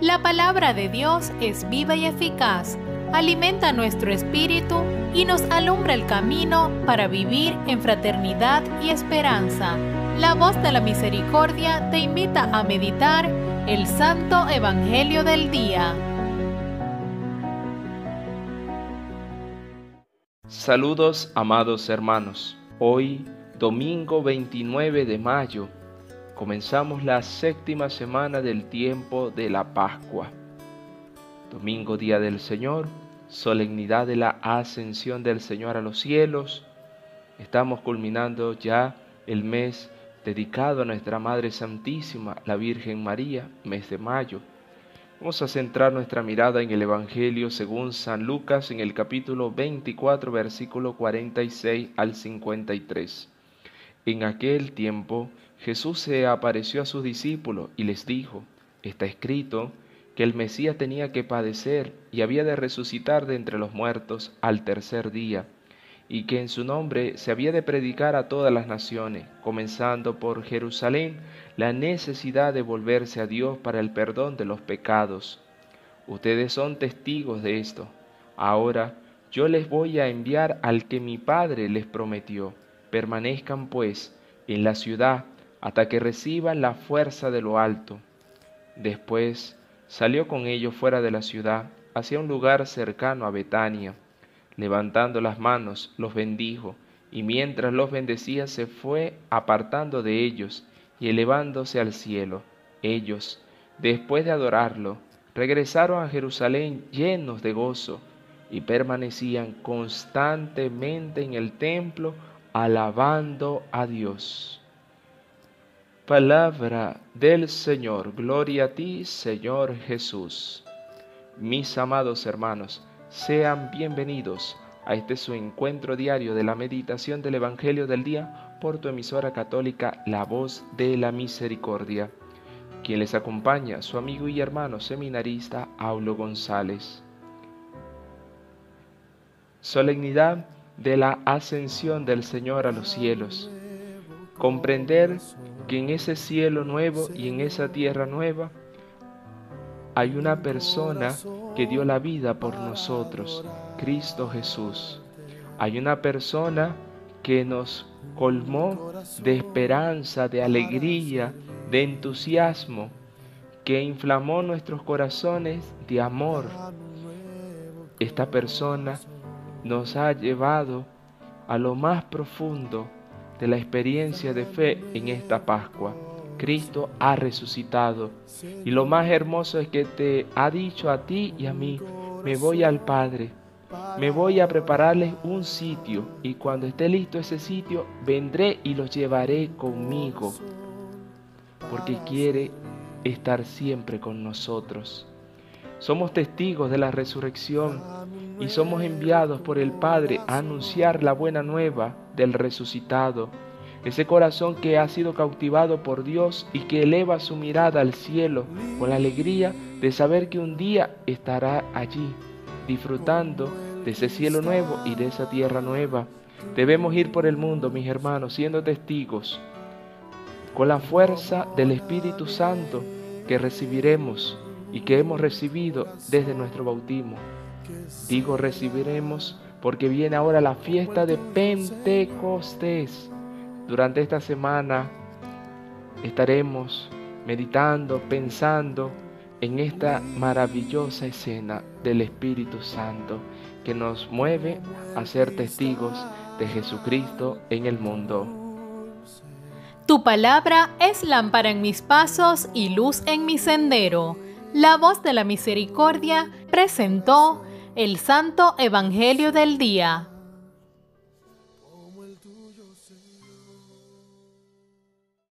La palabra de Dios es viva y eficaz, alimenta nuestro espíritu y nos alumbra el camino para vivir en fraternidad y esperanza. La voz de la misericordia te invita a meditar el Santo Evangelio del Día. Saludos amados hermanos. Hoy, domingo 29 de mayo, comenzamos la séptima semana del tiempo de la Pascua. Domingo día del Señor, solemnidad de la ascensión del Señor a los cielos. Estamos culminando ya el mes dedicado a nuestra Madre Santísima, la Virgen María, mes de mayo. Vamos a centrar nuestra mirada en el Evangelio según San Lucas en el capítulo 24, versículo 46 al 53. En aquel tiempo Jesús se apareció a sus discípulos y les dijo, está escrito que el Mesías tenía que padecer y había de resucitar de entre los muertos al tercer día y que en su nombre se había de predicar a todas las naciones, comenzando por Jerusalén, la necesidad de volverse a Dios para el perdón de los pecados. Ustedes son testigos de esto. Ahora yo les voy a enviar al que mi Padre les prometió. Permanezcan pues en la ciudad hasta que reciban la fuerza de lo alto. Después salió con ellos fuera de la ciudad, hacia un lugar cercano a Betania levantando las manos, los bendijo, y mientras los bendecía se fue apartando de ellos y elevándose al cielo. Ellos, después de adorarlo, regresaron a Jerusalén llenos de gozo y permanecían constantemente en el templo alabando a Dios. Palabra del Señor, gloria a ti, Señor Jesús. Mis amados hermanos, sean bienvenidos a este su encuentro diario de la meditación del Evangelio del día por tu emisora católica La Voz de la Misericordia. Quien les acompaña, su amigo y hermano seminarista Aulo González. Solemnidad de la ascensión del Señor a los cielos. Comprender que en ese cielo nuevo y en esa tierra nueva hay una persona que dio la vida por nosotros, Cristo Jesús. Hay una persona que nos colmó de esperanza, de alegría, de entusiasmo, que inflamó nuestros corazones de amor. Esta persona nos ha llevado a lo más profundo de la experiencia de fe en esta Pascua. Cristo ha resucitado. Y lo más hermoso es que te ha dicho a ti y a mí, me voy al Padre, me voy a prepararles un sitio y cuando esté listo ese sitio, vendré y los llevaré conmigo, porque quiere estar siempre con nosotros. Somos testigos de la resurrección y somos enviados por el Padre a anunciar la buena nueva del resucitado ese corazón que ha sido cautivado por Dios y que eleva su mirada al cielo con la alegría de saber que un día estará allí, disfrutando de ese cielo nuevo y de esa tierra nueva. Debemos ir por el mundo, mis hermanos, siendo testigos, con la fuerza del Espíritu Santo que recibiremos y que hemos recibido desde nuestro bautismo. Digo recibiremos porque viene ahora la fiesta de Pentecostés durante esta semana estaremos meditando, pensando en esta maravillosa escena del Espíritu Santo que nos mueve a ser testigos de Jesucristo en el mundo. Tu palabra es lámpara en mis pasos y luz en mi sendero. La voz de la misericordia presentó el Santo Evangelio del Día.